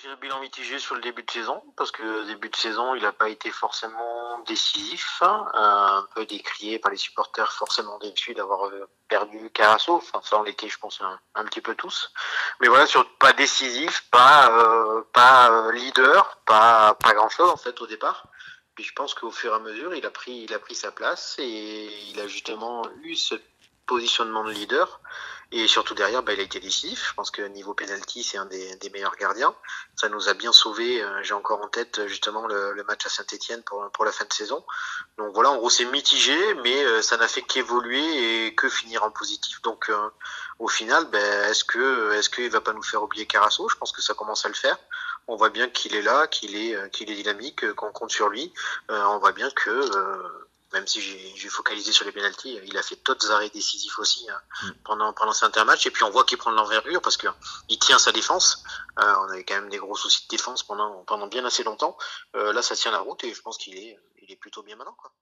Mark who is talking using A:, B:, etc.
A: J'ai un bilan mitigé sur le début de saison, parce que début de saison, il n'a pas été forcément décisif, hein, un peu décrié par les supporters, forcément déçus d'avoir euh, perdu Carasso. Enfin, ça, on l'était, je pense, un, petit peu tous. Mais voilà, sur pas décisif, pas euh, pas euh, leader, pas pas grand chose en fait au départ. Puis je pense qu'au fur et à mesure, il a pris il a pris sa place et il a justement eu ce positionnement de leader. Et surtout derrière, bah, il a été décisif. Je pense que niveau penalty, c'est un des, des, meilleurs gardiens. Ça nous a bien sauvé. Euh, j'ai encore en tête justement le, le match à Saint-Etienne pour, pour la fin de saison. Donc voilà, en gros, c'est mitigé, mais euh, ça n'a fait qu'évoluer et que finir en positif. Donc euh, au final, ben, est-ce que est-ce qu'il va pas nous faire oublier Carasso? Je pense que ça commence à le faire. On voit bien qu'il est là, qu'il est qu'il est dynamique, qu'on compte sur lui. on voit bien que même si j'ai focalisé sur les pénalties, il a fait d'autres arrêts décisifs aussi hein, mm. pendant pendant cet intermatch. Et puis on voit qu'il prend de l'envergure parce que il tient sa défense. Euh, on avait quand même des gros soucis de défense pendant pendant bien assez longtemps. Euh, là, ça tient la route et je pense qu'il est il est plutôt bien maintenant. Quoi.